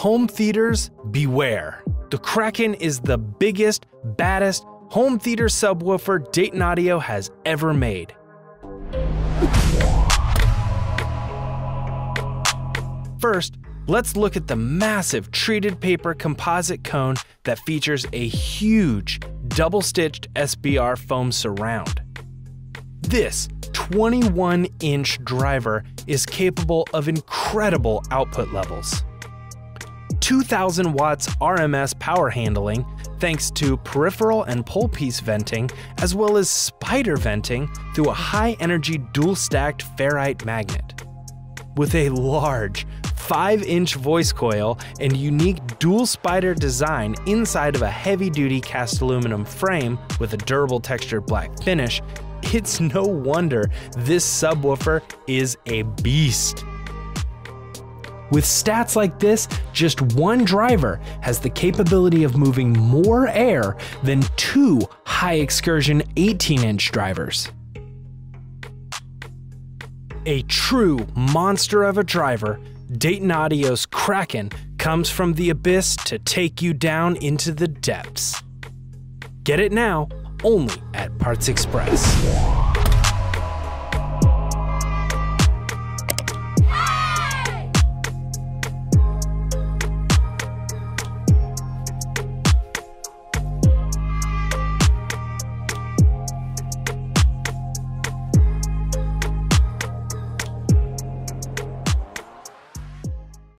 Home theaters, beware. The Kraken is the biggest, baddest home theater subwoofer Dayton Audio has ever made. First, let's look at the massive treated paper composite cone that features a huge double stitched SBR foam surround. This 21 inch driver is capable of incredible output levels. 2000 watts RMS power handling thanks to peripheral and pole piece venting, as well as spider venting through a high energy dual stacked ferrite magnet. With a large 5 inch voice coil and unique dual spider design inside of a heavy duty cast aluminum frame with a durable textured black finish, it's no wonder this subwoofer is a beast. With stats like this, just one driver has the capability of moving more air than two high excursion 18 inch drivers. A true monster of a driver, Dayton Audio's Kraken comes from the abyss to take you down into the depths. Get it now, only at Parts Express.